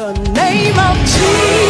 the name of Jesus.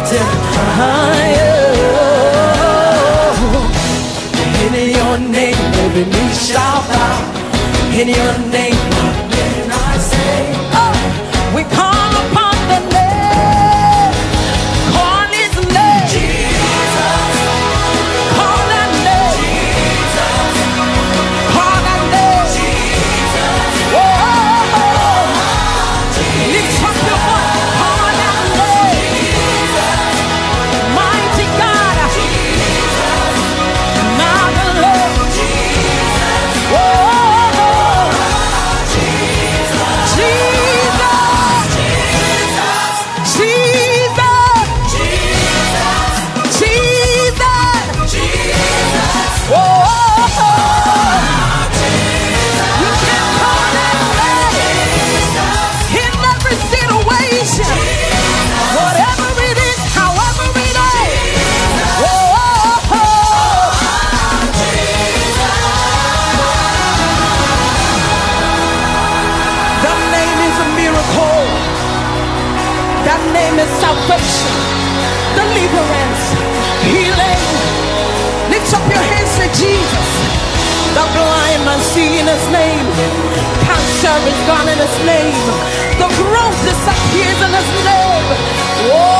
lifted higher. In your name, every knee shall bow. In your name. That name is salvation, deliverance, healing. Lift up your hands to Jesus. The blind man see in his name. Cancer is gone in his name. The growth disappears in his name. Whoa.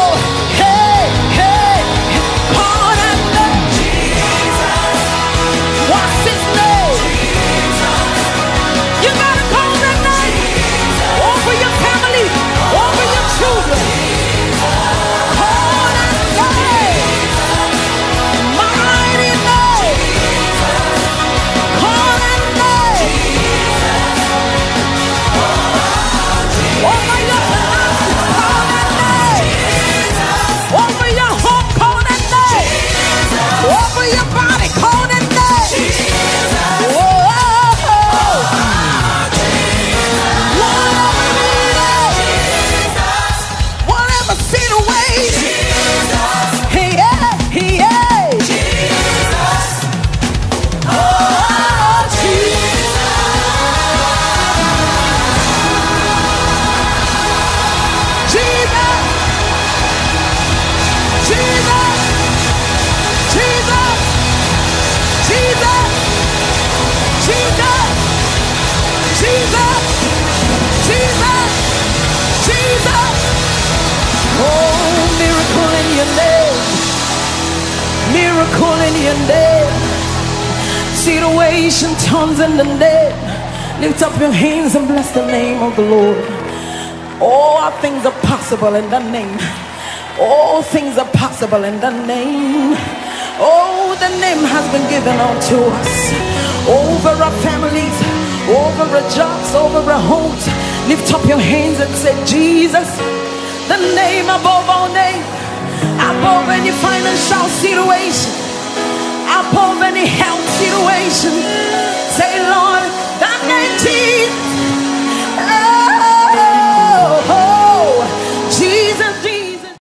your name. Miracle in your name. Situation turns in the name. Lift up your hands and bless the name of the Lord. All things are possible in the name. All things are possible in the name. Oh, the name has been given unto us. Over our families, over our jobs, over our homes. Lift up your hands and say, Jesus, the name above all names above any financial situation, above any health situation. Say,